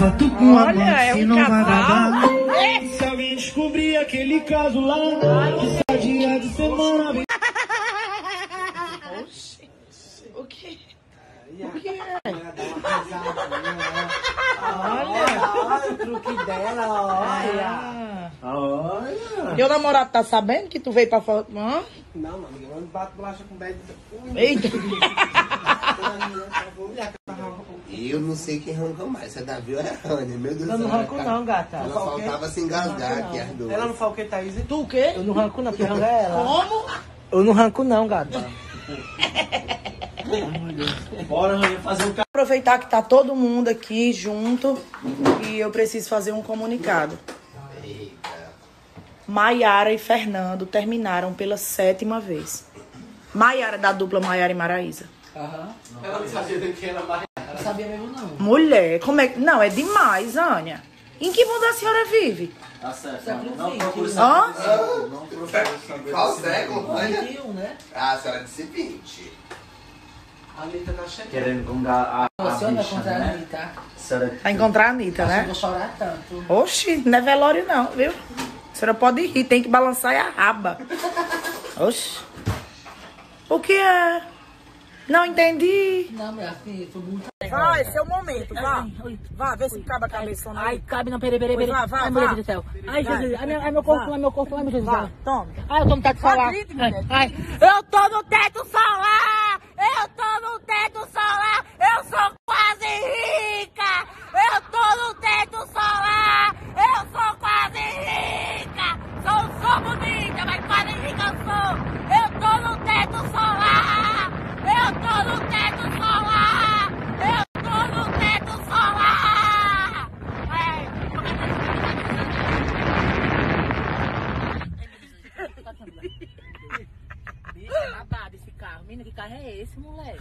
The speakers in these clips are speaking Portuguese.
foto com a Olha, se não vai casal. dar. Se alguém descobrir aquele caso lá, que só dia de semana vem. O quê? Olha o truque dela, olha. Olha. Teu namorado tá sabendo que tu veio pra? Hã? Não, mano, eu não bato bolacha com bad. Eita. Eu não sei quem arrancou mais, se é Davi ou é a Rania, meu Deus Eu não do céu, cara. não, gata. Ela Não o quê? faltava se engasgar aqui, as duas. Ela não fala o que, Thaís? Tu o quê? Eu não ranco não, porque ranca é ela. Como? Eu não ranco não, gata. Bora, Rania, fazer um Aproveitar que tá todo mundo aqui junto e eu preciso fazer um comunicado. Maiara e Fernando terminaram pela sétima vez. Maiara da dupla Maiara e Maraísa. Ela não sabia de quem era mais. Não sabia mesmo não. Mulher, como é que. Não, é demais, Ania. Em que mundo a senhora vive? Tá certo. Século Não, não procure. Hã? saber. Não procure saber. Qual século, Rania? 21, né? Ah, a senhora disse 20. A Anitta tá chegando. Querendo gongar a, a Você olha bicha, contra a né? Anitta. Senhora, Pra encontrar a Anitta, Acho né? vou chorar tanto. Oxi, não é velório não, viu? A senhora pode rir, tem que balançar a raba. Oxi. O que é? Não entendi. Não, minha filha, foi muito. Vai, esse é o momento, vá. Vá, vê se cabe a cabeçona Ai, aí. cabe não, peraí, peraí, peraí. vá, vá, ai, meu. Deus do céu. Ai, Vai. Jesus, ai, meu, ai, corpo, ai, meu corpo, ai, meu Deus do Vá, céu. tome. Ai, eu tô no teto Vai, solar. Ai, ai, eu tô no teto solar! Eu tô no teto solar! Eu sou quase rica! Eu tô no teto solar! Eu sou quase rica! Sou, sou bonita, mas quase rica eu sou! Eu tô no teto solar! Eu tô no teto solar! Eu tô no teto solar! Ai, babado esse carro. Menina, que carro é esse, moleque?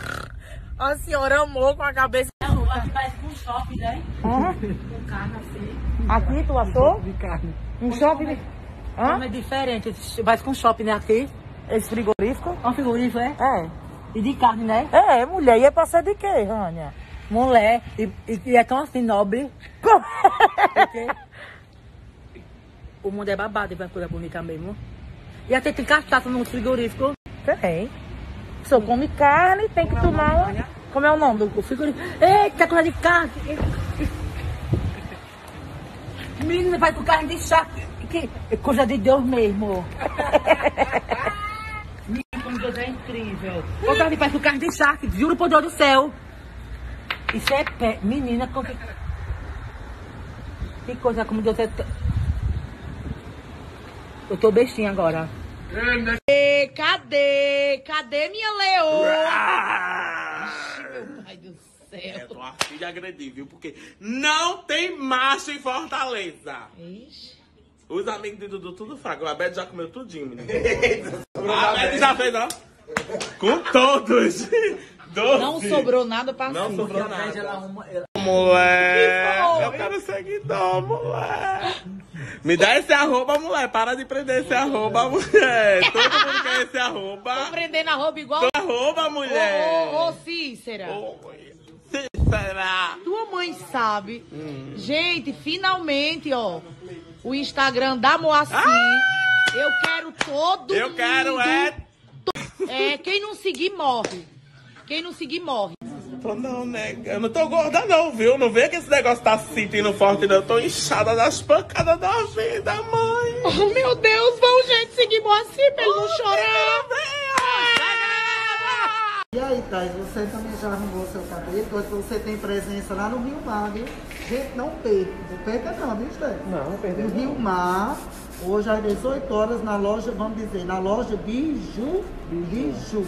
A senhora amou com a cabeça. Aqui parece um shopping, né? Um carro assim. Aqui, tu achou? De carne. Um shopping. Hã? Como é diferente, parece com um shopping, né? Aqui. Esse frigorífico? É um frigorífico, é? É. E de carne, né? É, mulher, ia passar de quê, Rania? Mulher. E, e, e é tão assim, nobre. Porque o mundo é babado e vai coisa bonita mesmo. E até tem cachaça no frigorífico. Tem. Só come carne, tem que tomar. Como é o nome do O frigorífico. Eita, coisa de carne. Menina, vai com carne de chá. Que, que coisa de Deus mesmo. Menina, como Deus é incrível. Ô, carne parece com carne de charque, juro por Deus do céu. Isso é pé. Menina, com que... que coisa como Deus é. Eu tô bestinha agora. E cadê? Cadê minha leoa? Meu pai do É céu. tua filha agredir, viu? Porque não tem macho em Fortaleza. Ixi. Os amigos de Dudu tudo fraco. A Beth já comeu tudinho, menino. a Beth já fez, ó. Com todos. Doze. Não sobrou nada pra Não sobrou Ela nada. arruma. Ela... Mulher, Que foi? eu quero seguidor, mulher. Me dá esse arroba, mulher. Para de prender esse arroba, mulher. Todo mundo quer esse arroba. Prendendo a roupa igual. Arroba, Ô, mulher. ô, ô, Cícera. Oi. Cícera. Tua mãe sabe. Gente, finalmente, ó. O Instagram da Moacir. Eu quero todo Ah! Eu mundo. quero é... É, quem não seguir, morre. Quem não seguir, morre. Tô não, nega. Eu não tô gorda não, viu? Não vê que esse negócio tá sentindo forte, não. Eu tô inchada das pancadas da vida, mãe. Oh, meu Deus, vão, gente, seguir Moacir pra ele não chorar. E aí, Thais, você também já arrumou seu cabelo? Hoje você tem presença lá no Rio Mar, viu? Gente, não perca. Não perca não, viu, Steph? Não, não perdeu. No Rio Mar, hoje às 18 horas, na loja, vamos dizer, na loja Biju. Biju.